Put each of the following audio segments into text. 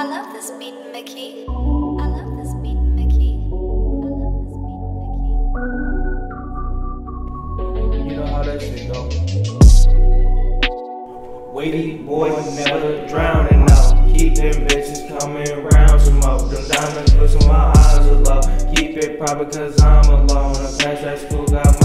I love this beat, Milky. I love this beat, Milky. You know how that shit go. Wavy boy never drowning out. Keep them bitches coming round some more. Them diamonds glisten my eyes are low. Keep it proper cause I'm alone. I passed that school, got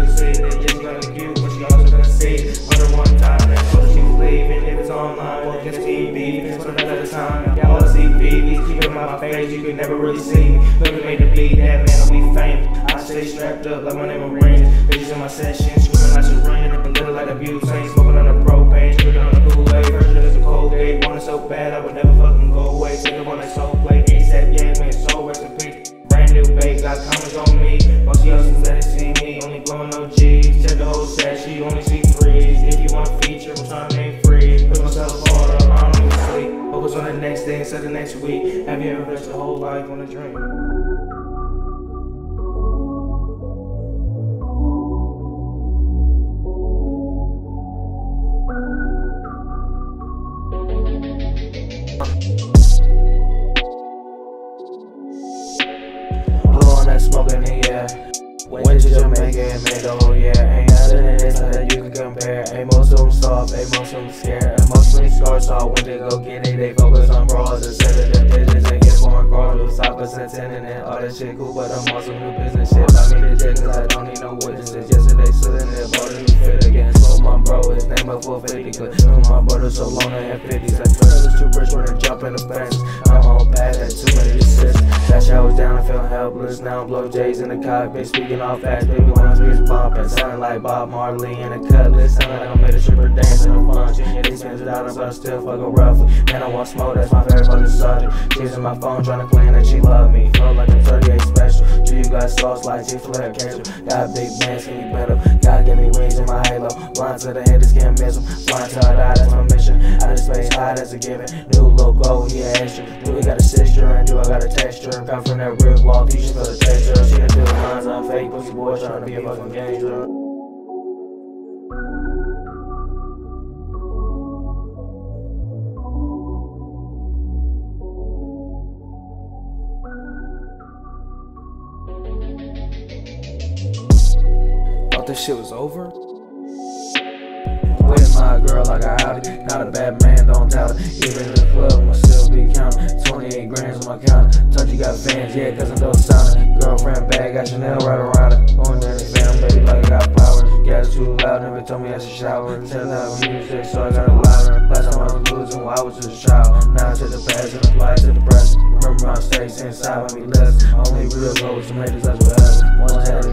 the city. That yes, gonna cute, but she also see it. Wonder one time that told her she was leaving. If it's online, well, guess TV. For another time. Y'all see BBs, keep in my face. You could never really see me. Look at me to be that man, we famous. I stay strapped up like my name is Rings. Bitches in my session, screaming like Serena. And little like the butane, smoking on the propane. Drinking on the Kool-Aid, version of the Colgate. Want it so bad, I would never fucking go away. Take up on that soul plate. ASAP, yeah, man, so rest in peace. Brand new babe, got comments on me. Most y'all the next day instead of next week. Have you ever invested your whole life on a dream? In the air. Went to Jamaica and made the whole year. Ain't nothing that you can compare. Ain't most of them soft, ain't most of them scared. And most scars saw when they go get it. They on bras of the digits. And get foreign cars with side percent and all that shit cool. But I'm some new business shit. I mean the jet cause I don't need no witnesses. Yesterday sitting there, bought a new fit again. So my bro, his name up 450 clip. Knew my brother so long I had 50s. I trusted too rich when I jump in the fence. I'm on pad, had too many shit I was down, I feel helpless. Now I'm blow J's in the cockpit, speaking all fast. Baby, when I was bumping, sounding like Bob Marley in a cutlass. Sounding like I made a stripper dance in a function. Yeah, they spent it out, but I still fuck her roughly. Man, I want smoke, that's my favorite fucking subject. She's in my phone trying to claim that she love me. Feel like I'm 38 special. Do you got sauce like G Flair 'em. Got big bands, can you better? God give me wings in my halo. Blind to the haters, can't miss 'em. Flying till I die, that's my mission. Out of space, high, that's a given. New logo, yeah, extra. Do we got a sister and do I got a texture? Come from that real wall, for the texture. She the lines on fake, pussy boy trying to be a fucking gangster. Thought this shit was over? With my girl like a howdy. Not a bad man, don't tell it. Even got fans, yeah, cause I'm dope sounding. Girlfriend bag, got Chanel right around it. Going down the fam, baby, like I got power. Gas too loud, never told me I should shower. Tell that music, so I got a louder. Last time I was losing, when I was just a child. Now I take the past and apply to the present. Remember my mistakes inside, let me less. Only real goals, some haters, that's whatever. Once had a